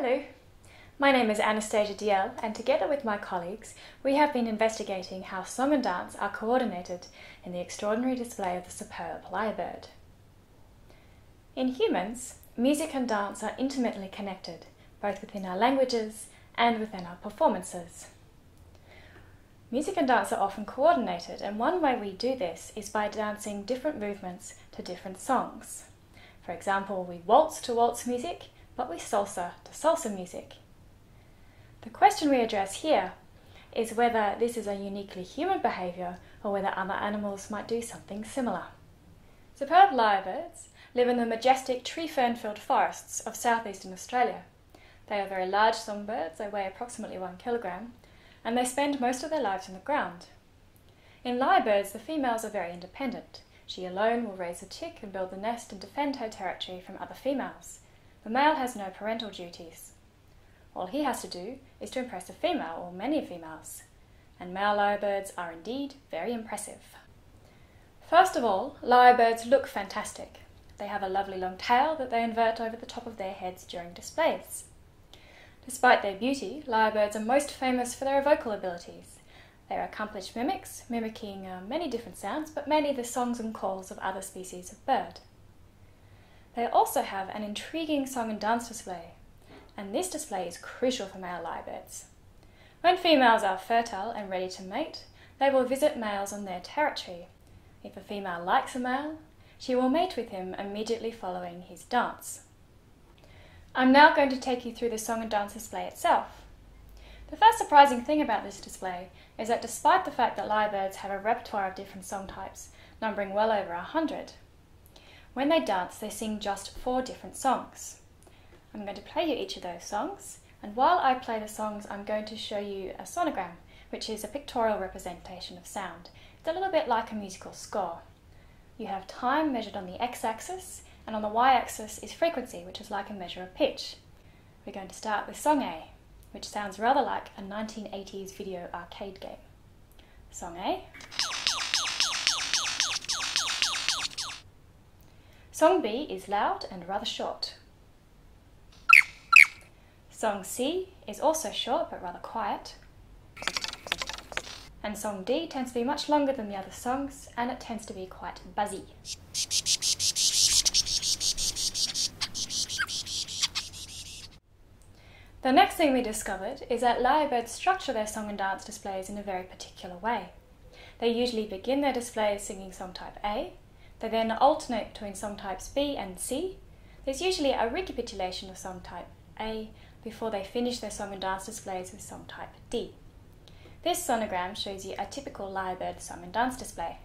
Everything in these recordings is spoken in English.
Hello, my name is Anastasia Dalziell, and together with my colleagues, we have been investigating how song and dance are coordinated in the extraordinary display of the superb lyrebird. In humans, music and dance are intimately connected, both within our languages and within our performances. Music and dance are often coordinated, and one way we do this is by dancing different movements to different songs. For example, we waltz to waltz music but we salsa to salsa music. The question we address here is whether this is a uniquely human behaviour or whether other animals might do something similar. Superb lyrebirds live in the majestic tree fern filled forests of southeastern Australia. They are very large songbirds, they weigh approximately one kilogram, and they spend most of their lives on the ground. In lyrebirds, the females are very independent. She alone will raise a chick and build the nest and defend her territory from other females. The male has no parental duties. All he has to do is to impress a female or many females, and male lyrebirds are indeed very impressive. First of all, lyrebirds look fantastic. They have a lovely long tail that they invert over the top of their heads during displays. Despite their beauty, lyrebirds are most famous for their vocal abilities. They are accomplished mimics, mimicking uh, many different sounds, but mainly the songs and calls of other species of bird. They also have an intriguing song and dance display, and this display is crucial for male lyrebirds. When females are fertile and ready to mate, they will visit males on their territory. If a female likes a male, she will mate with him immediately following his dance. I'm now going to take you through the song and dance display itself. The first surprising thing about this display is that despite the fact that lyrebirds have a repertoire of different song types, numbering well over a hundred, when they dance, they sing just four different songs. I'm going to play you each of those songs, and while I play the songs, I'm going to show you a sonogram, which is a pictorial representation of sound. It's a little bit like a musical score. You have time measured on the x-axis, and on the y-axis is frequency, which is like a measure of pitch. We're going to start with song A, which sounds rather like a 1980s video arcade game. Song A. Song B is loud and rather short. Song C is also short but rather quiet. And song D tends to be much longer than the other songs and it tends to be quite buzzy. The next thing we discovered is that lyrebirds structure their song and dance displays in a very particular way. They usually begin their displays singing song type A, they then alternate between song types B and C. There's usually a recapitulation of song type A before they finish their song and dance displays with song type D. This sonogram shows you a typical lyrebird song and dance display.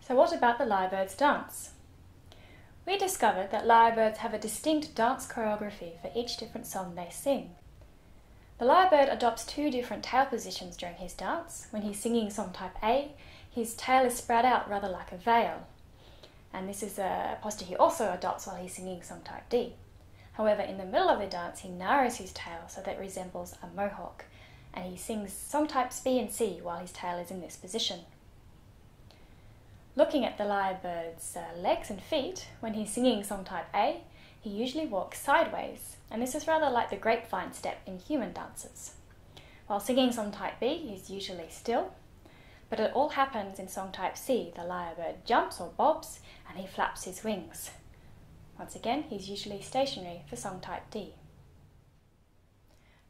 So what about the lyrebird's dance? We discovered that lyrebirds have a distinct dance choreography for each different song they sing. The lyrebird adopts two different tail positions during his dance. When he's singing song type A, his tail is spread out rather like a veil. And this is a posture he also adopts while he's singing song type D. However, in the middle of the dance, he narrows his tail so that it resembles a mohawk, and he sings song types B and C while his tail is in this position. Looking at the lyrebird's uh, legs and feet, when he's singing song type A, he usually walks sideways, and this is rather like the grapevine step in human dances. While singing song type B, he's usually still, but it all happens in song type C. The lyrebird jumps or bobs, and he flaps his wings. Once again, he's usually stationary for song type D.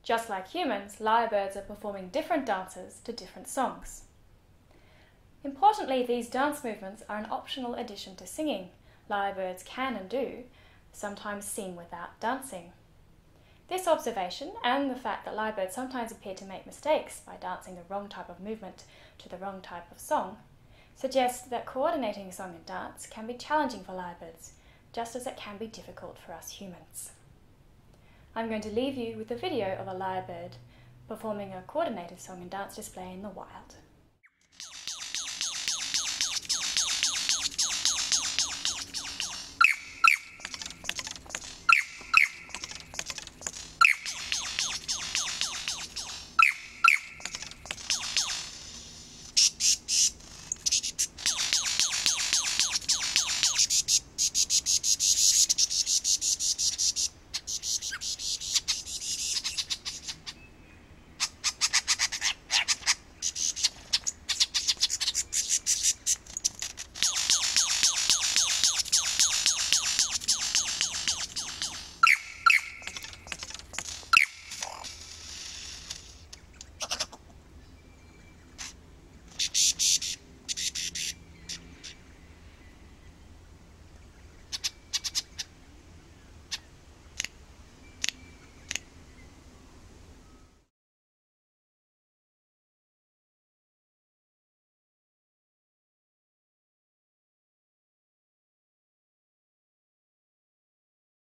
Just like humans, lyrebirds are performing different dances to different songs. Importantly, these dance movements are an optional addition to singing. Lyrebirds can and do sometimes sing without dancing. This observation and the fact that lyrebirds sometimes appear to make mistakes by dancing the wrong type of movement to the wrong type of song suggests that coordinating song and dance can be challenging for lyrebirds, just as it can be difficult for us humans. I'm going to leave you with a video of a lyrebird performing a coordinated song and dance display in the wild.